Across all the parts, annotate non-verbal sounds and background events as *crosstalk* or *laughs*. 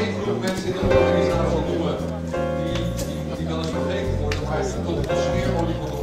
één groep mensen in de organisatie noemen die, die, die wel eens vergeten worden, maar het komt een smeerolie van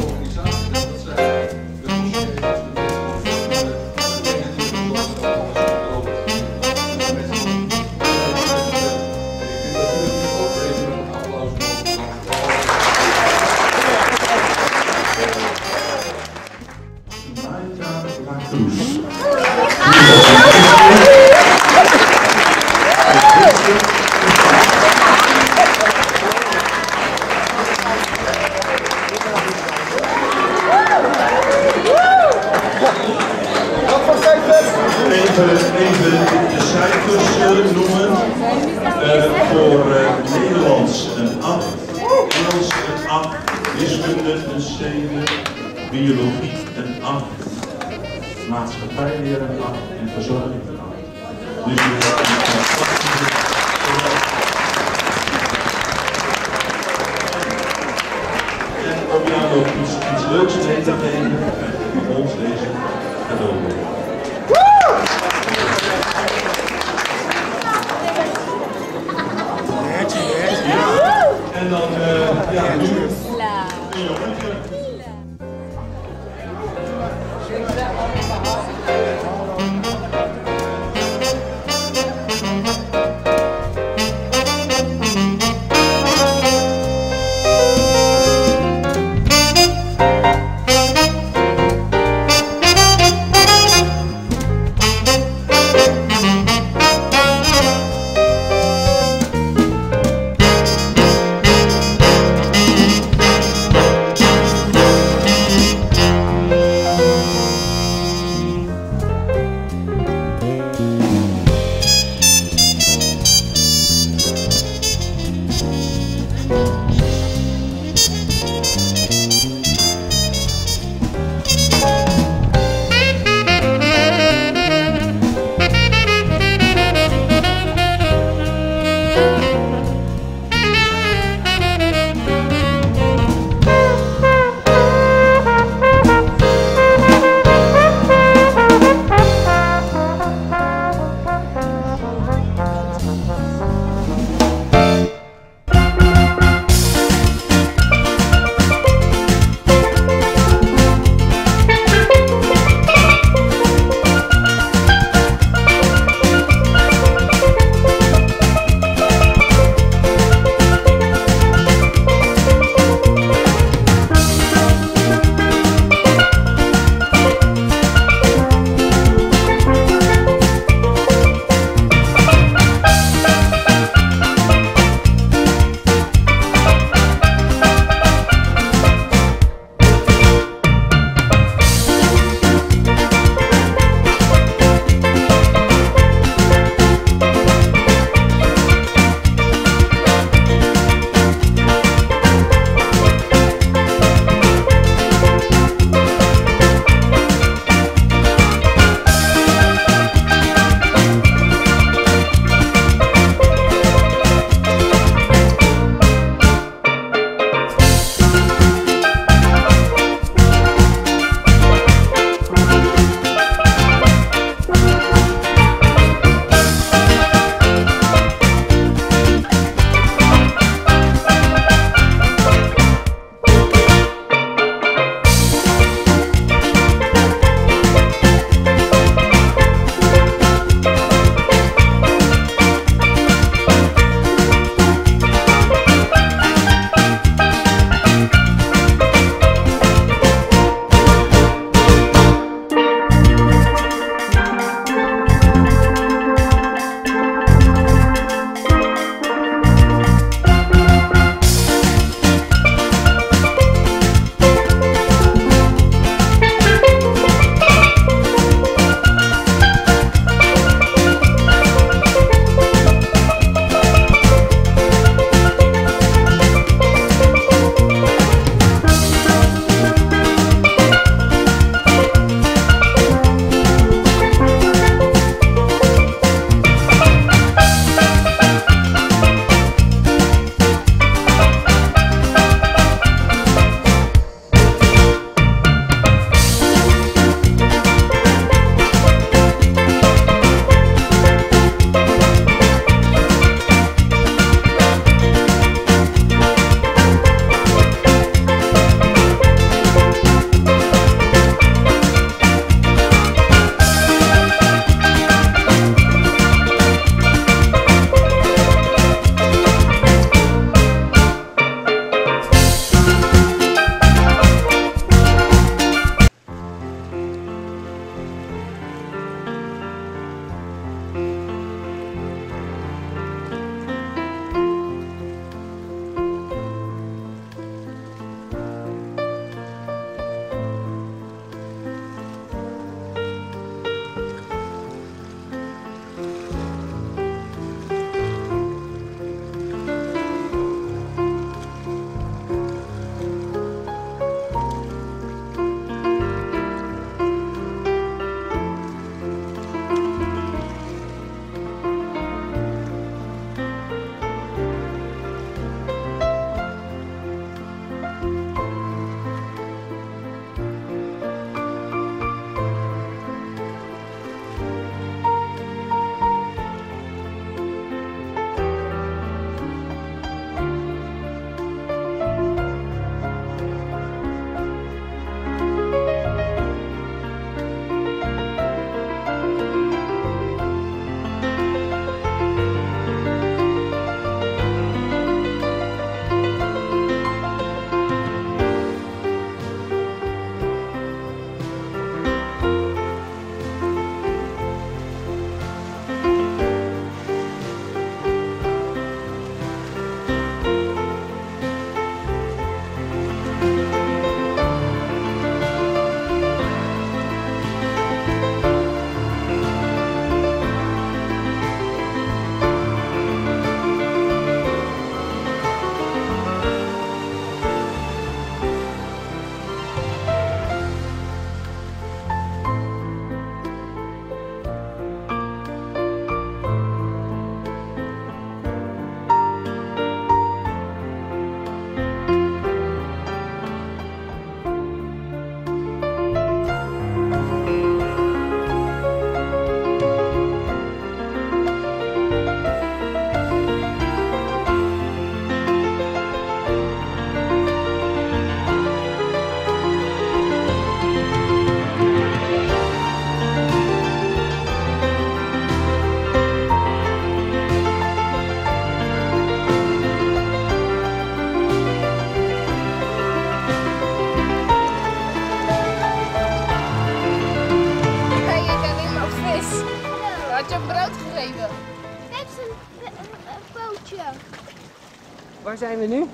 zijn we nu?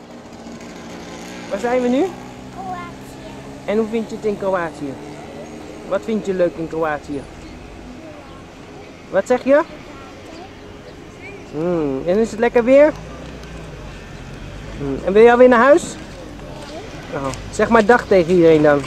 Waar zijn we nu? Kroatië. En hoe vind je het in Kroatië? Wat vind je leuk in Kroatië? Wat zeg je? Hmm, en is het lekker weer? Hmm, en wil je alweer naar huis? Oh, zeg maar dag tegen iedereen dan.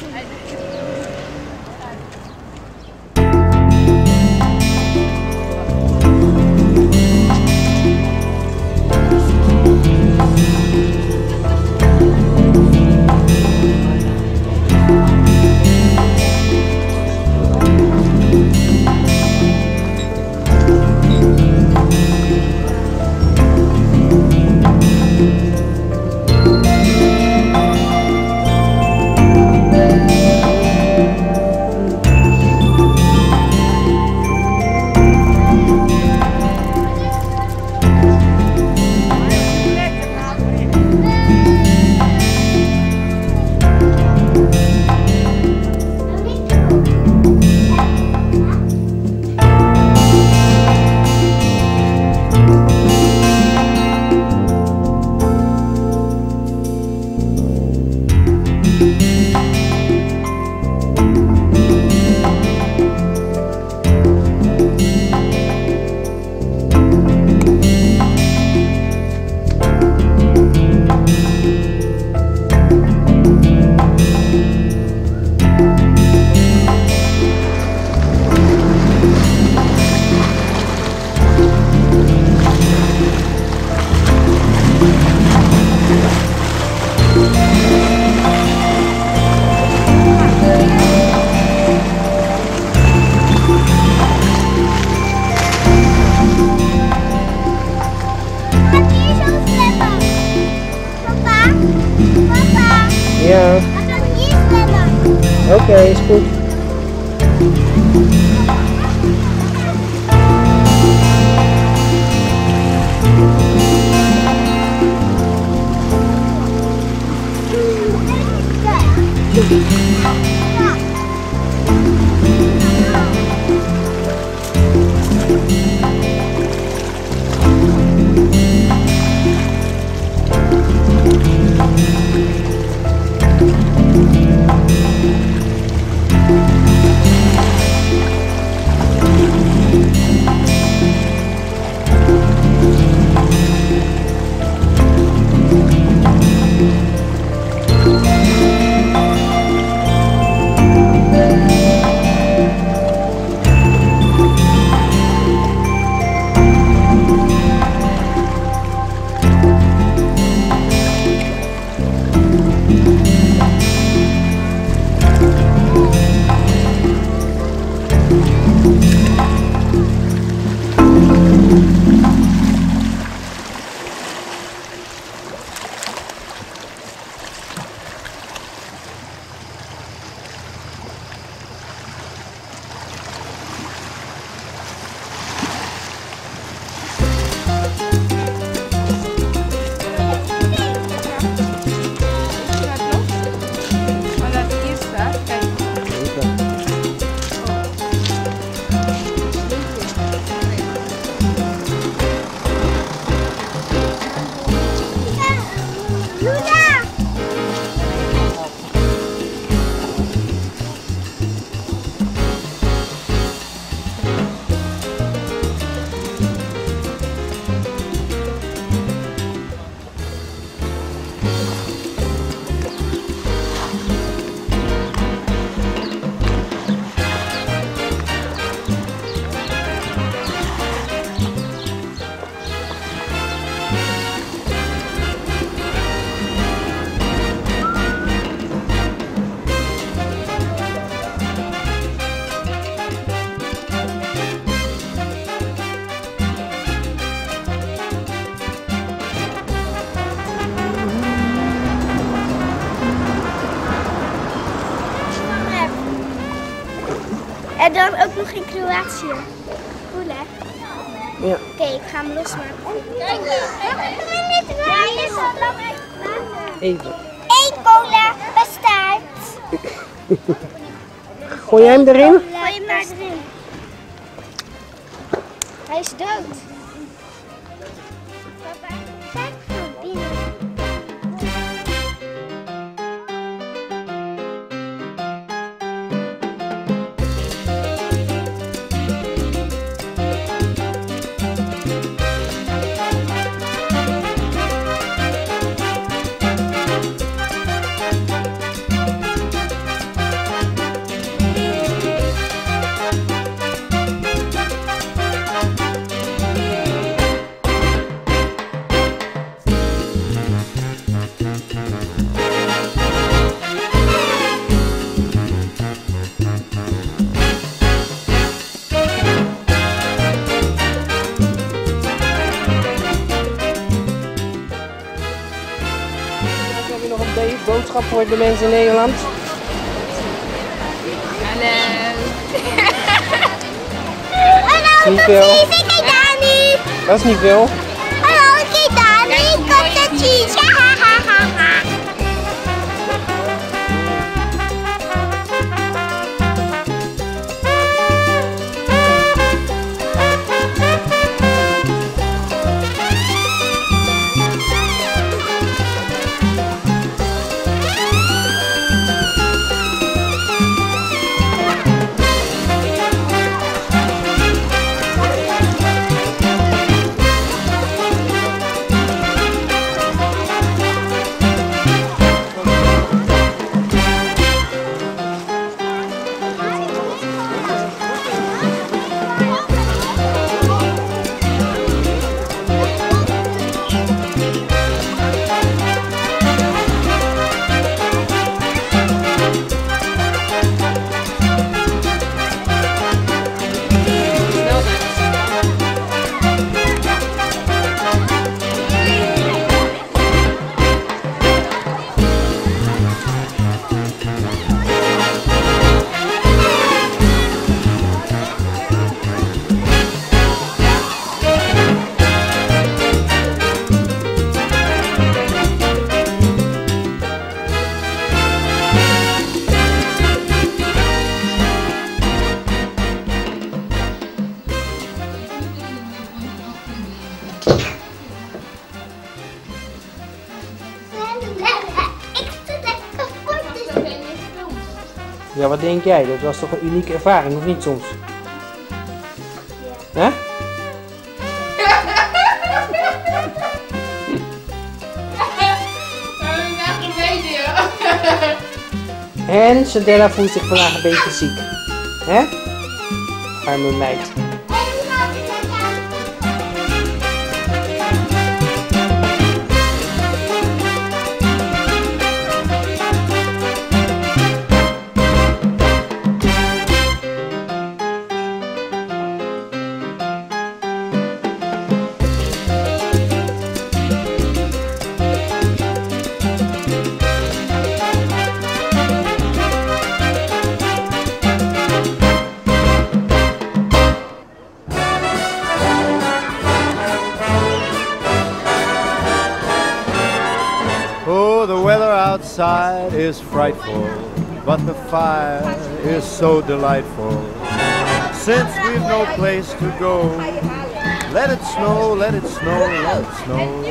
Kroatië. Cool hè? Ja. Oké, ik ga hem losmaken. Kijk, niet Hij is al lang uit water. Even. Eén cola bestaat. Gooi jij hem erin? Gooi hem maar erin. Hij is dood. Voor de mensen in Nederland? Hallo. Hallo, Niet veel. ik heet Dani. Dat is niet veel. Wat denk jij? Dat was toch een unieke ervaring, of niet soms? Hè? *laughs* En Sandella voelt zich vandaag een beetje ziek. Hè? Arme meid. Outside is frightful, but the fire is so delightful. Since we've no place to go, let it snow, let it snow, let it snow.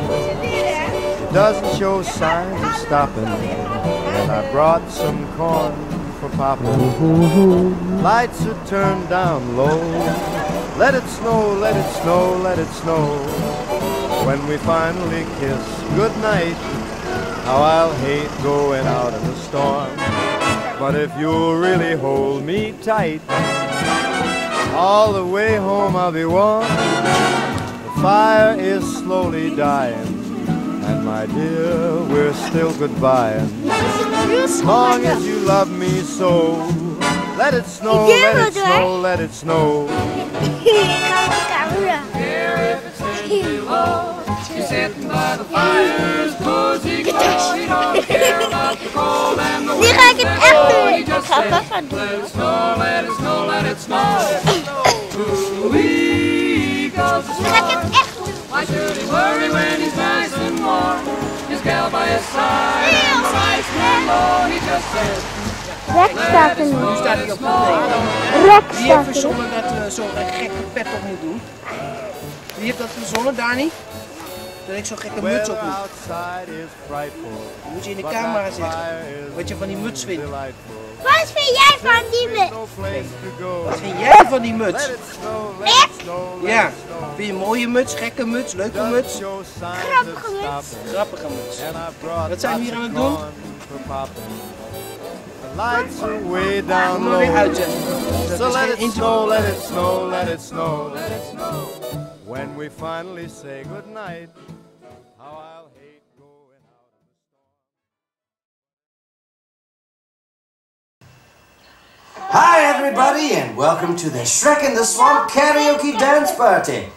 It doesn't show signs of stopping, and I brought some corn for popping. Lights are turned down low. Let it snow, let it snow, let it snow. When we finally kiss goodnight, how I'll hate going out in the storm. But if you'll really hold me tight, all the way home I'll be warm. The fire is slowly dying, and my dear, we're still goodbying. As long as you love me so, let it snow, let it snow, let it snow. *laughs* Sitting by the fire's cozy glow. He don't care about the cold and the Nu ga ik het echt doen. Ik ga papa doen. Let it snow, let it snow, let it snow. Ooh-wee goes the Nu ga ik het echt doen. Why should he worry when he's nice and warm? His gal by his side and the lights stand low. He just says, Rex staat er nu. Nu staat hij op de Wie heeft staat er nu. verzonnen dat, eh, zo'n gekke pet op moet doen. Wie heeft dat verzonnen, Dani? Dat ik zo'n gekke muts op moet. outside is frightful. Dan moet je in de camera zeggen wat je van die muts vindt. Wat vind jij van die muts? Wat vind jij van die muts? Let Ja, vind je een mooie muts, gekke muts, leuke muts? Grappige muts. Grappige muts. Wat zijn we hier aan het doen? lights are way Doe down low. So let it snow, let it snow, let it snow, let it snow. When we finally say goodnight, Hi, everybody, and welcome to the Shrek in the Swamp karaoke dance party.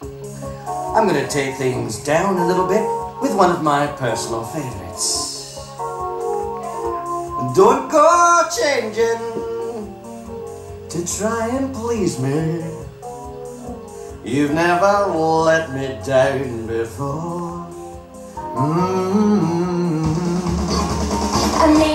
I'm gonna take things down a little bit with one of my personal favorites. Don't go changing to try and please me. You've never let me down before. Mm-hmm. I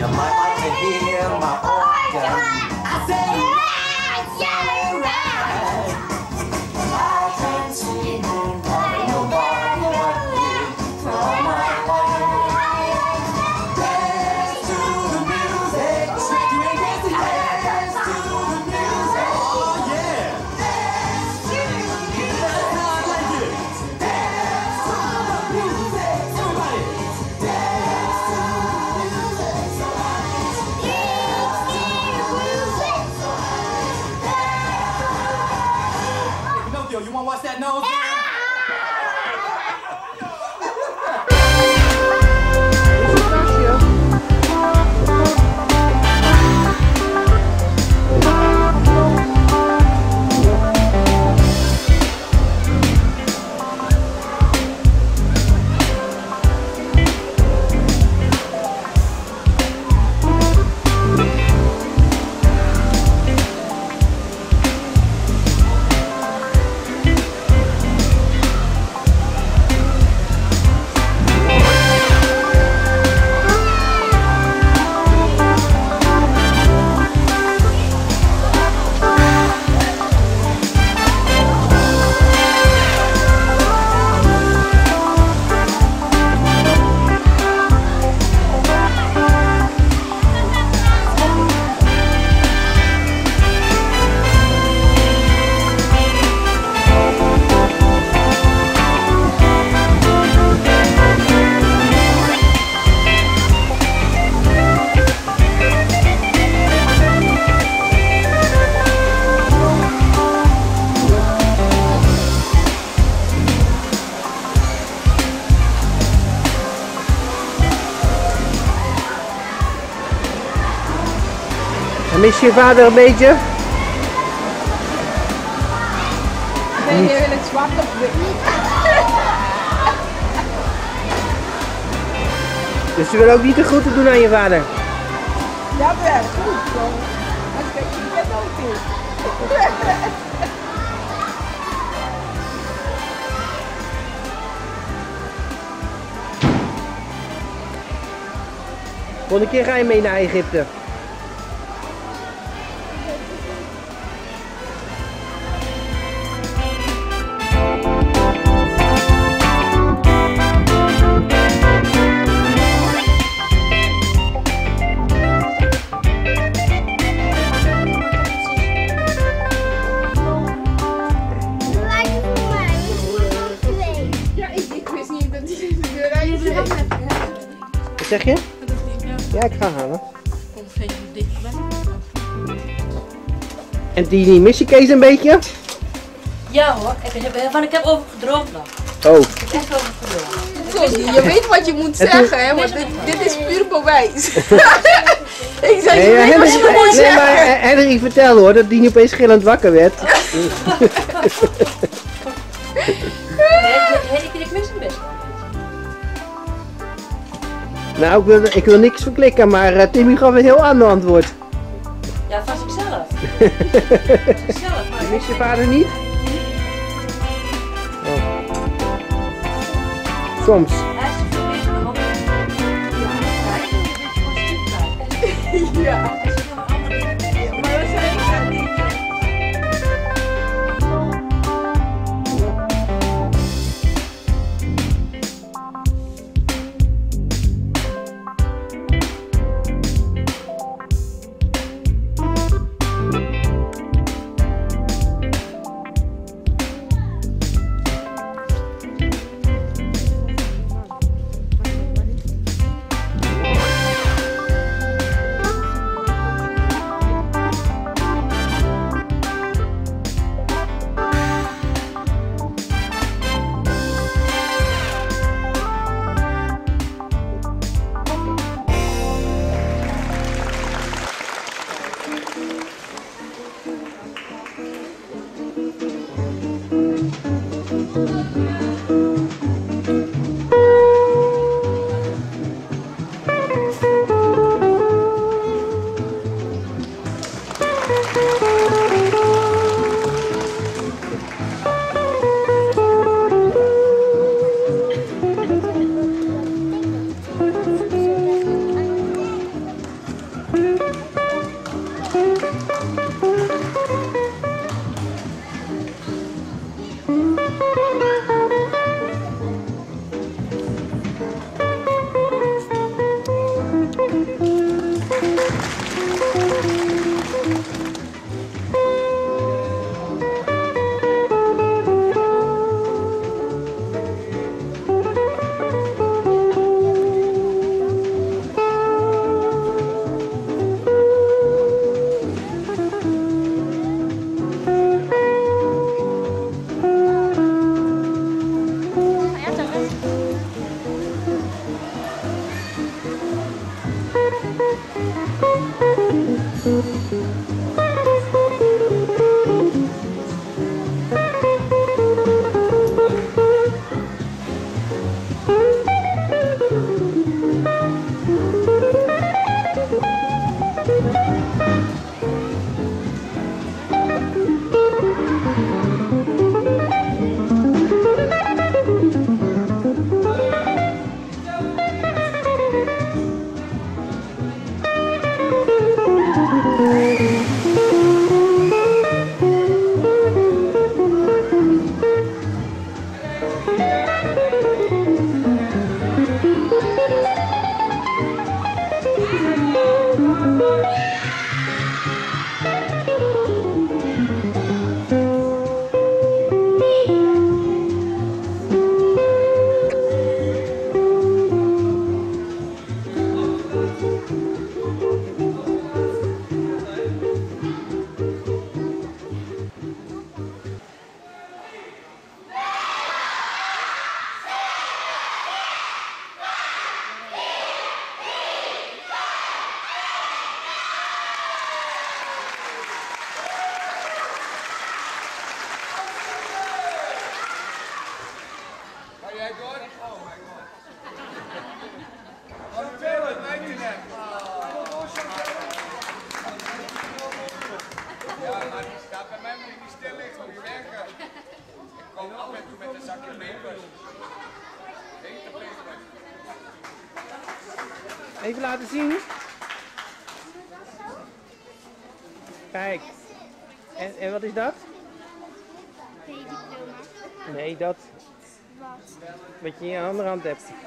Yeah. life. Mis je vader een beetje? Ben je eerlijk zwak of? Dus je wil ook niet te goed te doen aan je vader. Ja, wel goed. hoor. Maar kijk, ik ben ook niet. Volgende keer ga je mee naar Egypte. Die mis je Kees een beetje? Ja hoor, ik heb, want ik heb over gedroomd nog. Oh, Ik heb echt over gedroomd. Sorry, je weet wat je moet zeggen, hè? Want dit, dit is puur bewijs. *laughs* ik zei, nee, je maar weet wat je moet nee, maar zeggen. Hendrik vertelde hoor dat die opeens gillend wakker werd. Nee, ik, ik mis hem best wel. Nou, ik wil, ik wil niks verklikken, maar eh, Timmy gaf een heel ander antwoord. Ja, van zichzelf. *laughs* Mis je vader niet? Oh. Soms. Ja,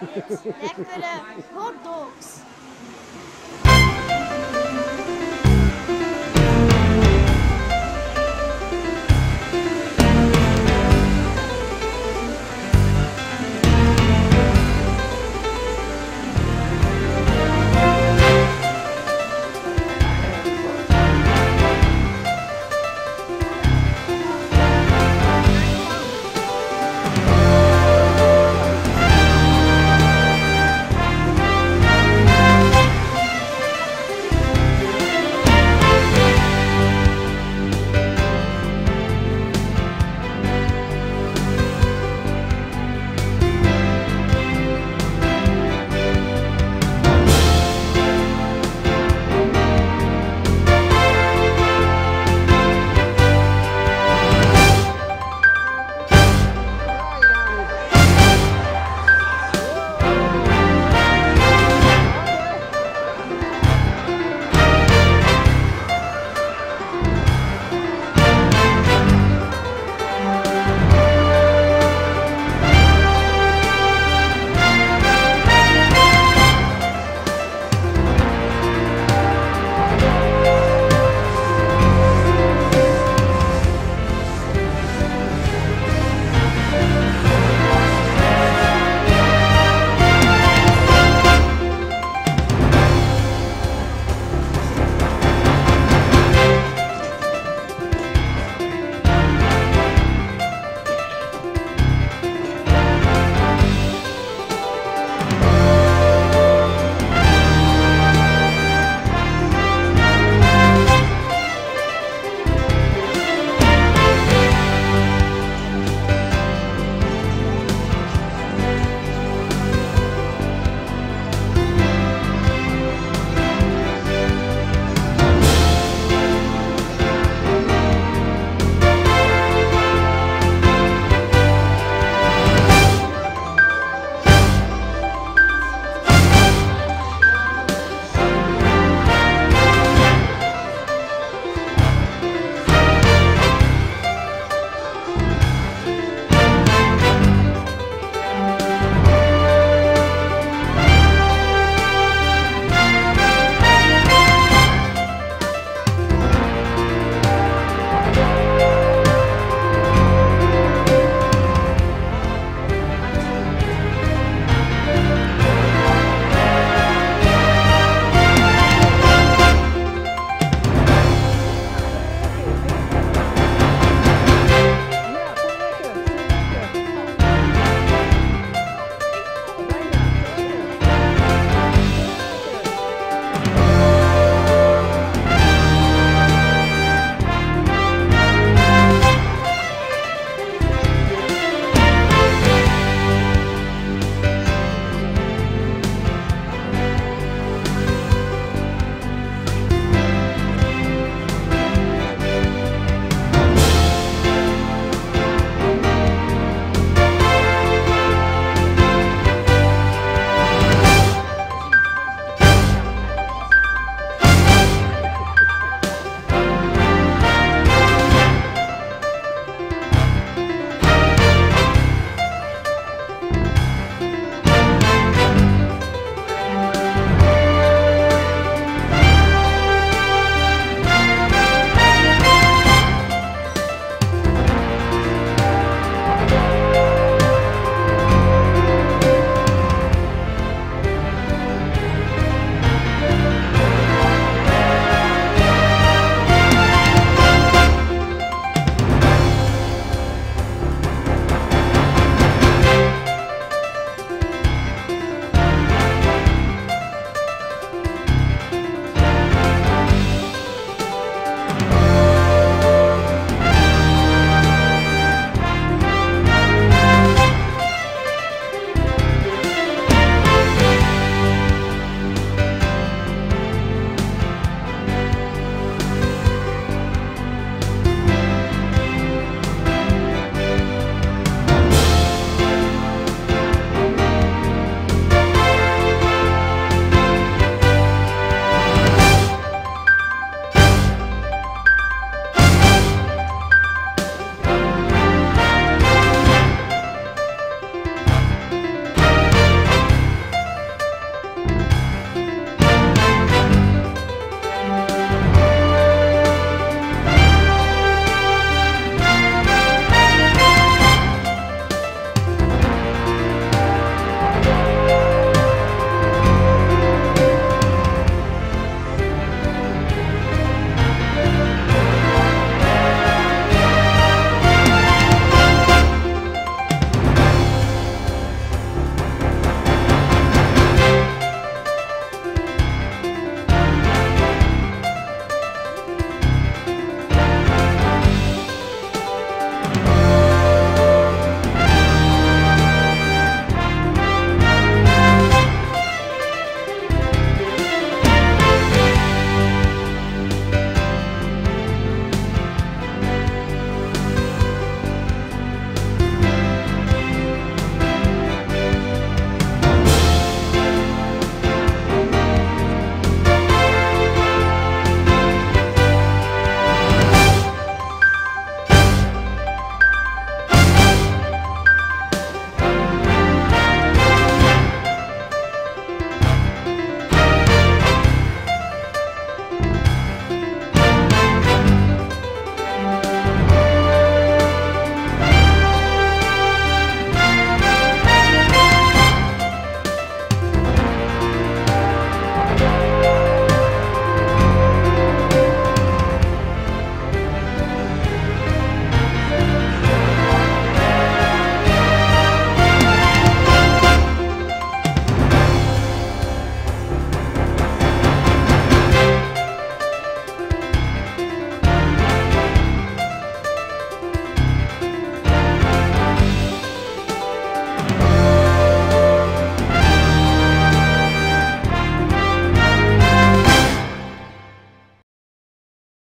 Wat? Wat je